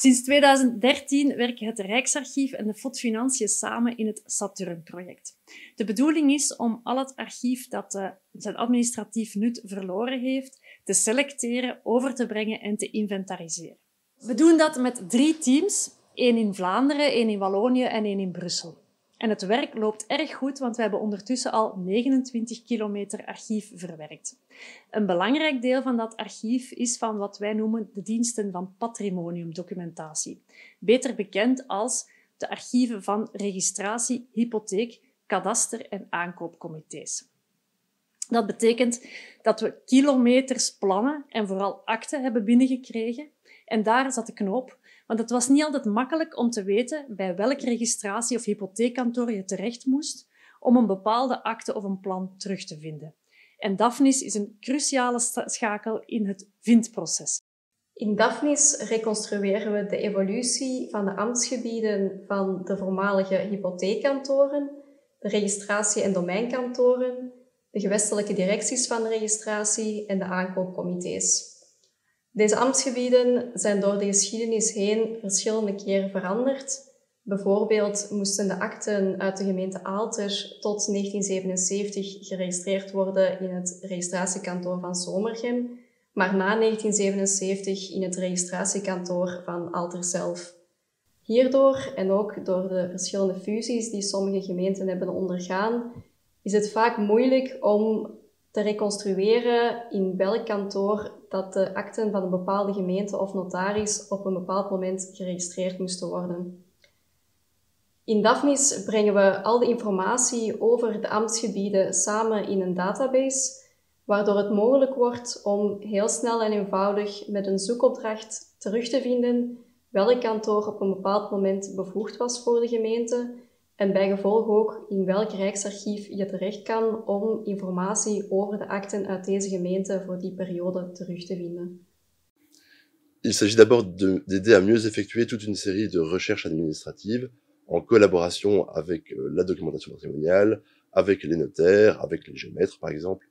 Sinds 2013 werken het Rijksarchief en de FOD Financiën samen in het Saturn-project. De bedoeling is om al het archief dat uh, zijn administratief nut verloren heeft, te selecteren, over te brengen en te inventariseren. We doen dat met drie teams, één in Vlaanderen, één in Wallonië en één in Brussel. En het werk loopt erg goed, want we hebben ondertussen al 29 kilometer archief verwerkt. Een belangrijk deel van dat archief is van wat wij noemen de diensten van patrimoniumdocumentatie. Beter bekend als de archieven van registratie, hypotheek, kadaster en aankoopcomité's. Dat betekent dat we kilometers plannen en vooral akten hebben binnengekregen. En daar zat de knoop, want het was niet altijd makkelijk om te weten bij welk registratie- of hypotheekkantoor je terecht moest om een bepaalde akte of een plan terug te vinden. En Daphnis is een cruciale schakel in het vindproces. In Daphnis reconstrueren we de evolutie van de ambtsgebieden van de voormalige hypotheekkantoren, de registratie- en domeinkantoren, de gewestelijke directies van de registratie en de aankoopcomité's. Deze ambtsgebieden zijn door de geschiedenis heen verschillende keren veranderd. Bijvoorbeeld moesten de akten uit de gemeente Aalter tot 1977 geregistreerd worden in het registratiekantoor van Zomergem, maar na 1977 in het registratiekantoor van Aalter zelf. Hierdoor, en ook door de verschillende fusies die sommige gemeenten hebben ondergaan, is het vaak moeilijk om te reconstrueren in welk kantoor dat de akten van een bepaalde gemeente of notaris op een bepaald moment geregistreerd moesten worden. In Daphnis brengen we al de informatie over de ambtsgebieden samen in een database, waardoor het mogelijk wordt om heel snel en eenvoudig met een zoekopdracht terug te vinden welk kantoor op een bepaald moment bevoegd was voor de gemeente en bijgevolg ook in welk Rijksarchief je terecht kan om informatie over de akten uit deze gemeente voor die periode terug te vinden. Il s'agit d'abord d'aider à mieux effectuer toute une série de recherches administratives en collaboration avec euh, la documentation patrimoniale, avec les notaires, avec les géomètres par exemple,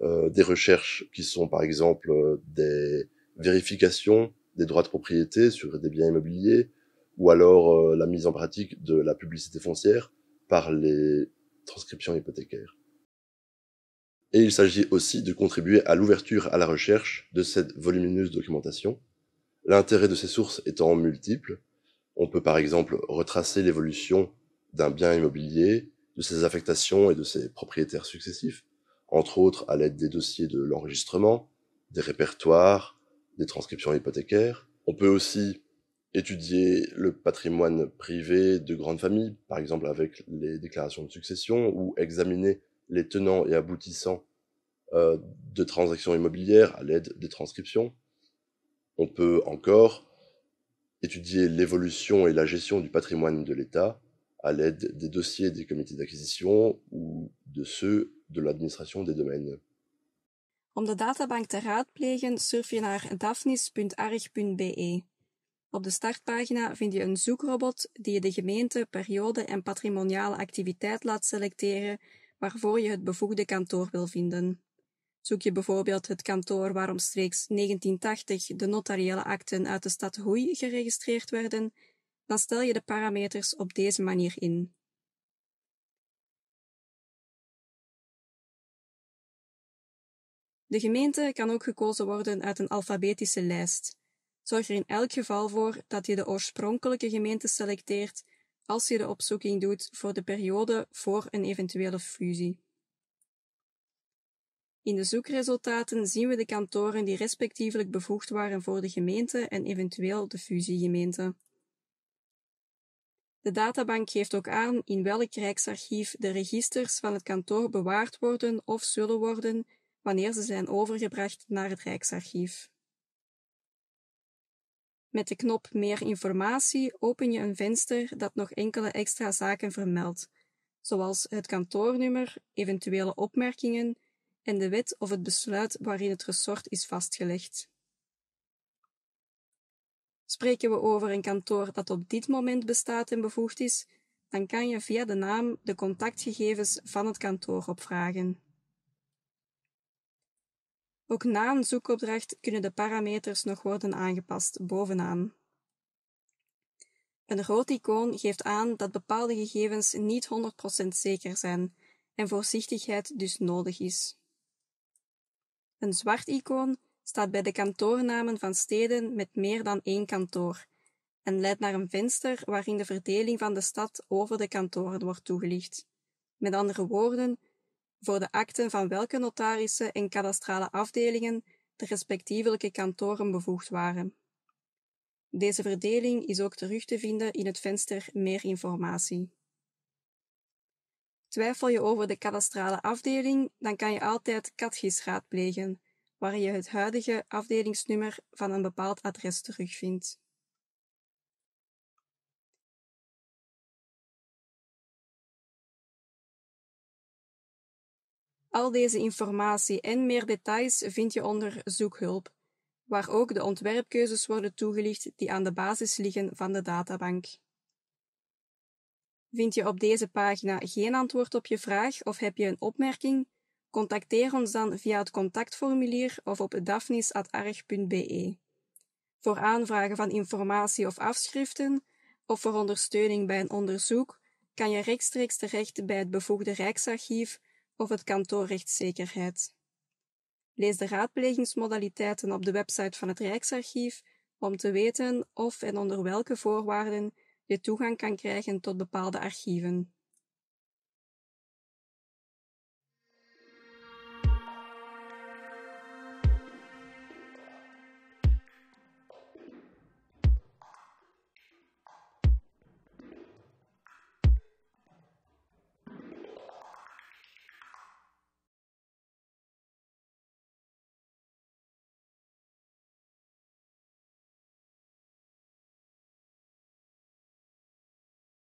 euh, des recherches qui sont par exemple euh, des vérifications des droits de propriété sur des biens immobiliers, ou alors euh, la mise en pratique de la publicité foncière par les transcriptions hypothécaires. Et il s'agit aussi de contribuer à l'ouverture à la recherche de cette volumineuse documentation, l'intérêt de ces sources étant multiple. On peut par exemple retracer l'évolution d'un bien immobilier, de ses affectations et de ses propriétaires successifs, entre autres à l'aide des dossiers de l'enregistrement, des répertoires, des transcriptions hypothécaires. On peut aussi étudier le patrimoine privé de grandes familles, par exemple avec les déclarations de succession, ou examiner les tenants et aboutissants euh, de transactions immobilières à l'aide des transcriptions. On peut encore étudier l'évolution et la gestion du patrimoine de l'État à l'aide des dossiers des comités d'acquisition ou de ceux de l'administration des domaines. Om de databank te raadplegen surf je naar daphnis.arg.be. Op de startpagina vind je een zoekrobot die je de gemeente, periode en patrimoniale activiteit laat selecteren waarvoor je het bevoegde kantoor wil vinden. Zoek je bijvoorbeeld het kantoor waar omstreeks 1980 de notariële akten uit de stad Hoei geregistreerd werden, dan stel je de parameters op deze manier in. De gemeente kan ook gekozen worden uit een alfabetische lijst. Zorg er in elk geval voor dat je de oorspronkelijke gemeente selecteert als je de opzoeking doet voor de periode voor een eventuele fusie. In de zoekresultaten zien we de kantoren die respectievelijk bevoegd waren voor de gemeente en eventueel de fusiegemeente. De databank geeft ook aan in welk Rijksarchief de registers van het kantoor bewaard worden of zullen worden wanneer ze zijn overgebracht naar het Rijksarchief. Met de knop Meer informatie open je een venster dat nog enkele extra zaken vermeldt, zoals het kantoornummer, eventuele opmerkingen en de wet of het besluit waarin het resort is vastgelegd. Spreken we over een kantoor dat op dit moment bestaat en bevoegd is, dan kan je via de naam de contactgegevens van het kantoor opvragen. Ook na een zoekopdracht kunnen de parameters nog worden aangepast bovenaan. Een rood icoon geeft aan dat bepaalde gegevens niet 100% zeker zijn en voorzichtigheid dus nodig is. Een zwart icoon staat bij de kantoornamen van steden met meer dan één kantoor en leidt naar een venster waarin de verdeling van de stad over de kantoren wordt toegelicht. Met andere woorden, voor de akten van welke notarissen en kadastrale afdelingen de respectievelijke kantoren bevoegd waren. Deze verdeling is ook terug te vinden in het venster Meer informatie. Twijfel je over de kadastrale afdeling, dan kan je altijd CatGIS raadplegen, waar je het huidige afdelingsnummer van een bepaald adres terugvindt. Al deze informatie en meer details vind je onder Zoekhulp, waar ook de ontwerpkeuzes worden toegelicht die aan de basis liggen van de databank. Vind je op deze pagina geen antwoord op je vraag of heb je een opmerking? Contacteer ons dan via het contactformulier of op daphnis.arg.be. Voor aanvragen van informatie of afschriften of voor ondersteuning bij een onderzoek kan je rechtstreeks terecht bij het bevoegde Rijksarchief of het kantoor rechtszekerheid. Lees de raadplegingsmodaliteiten op de website van het Rijksarchief om te weten of en onder welke voorwaarden je toegang kan krijgen tot bepaalde archieven.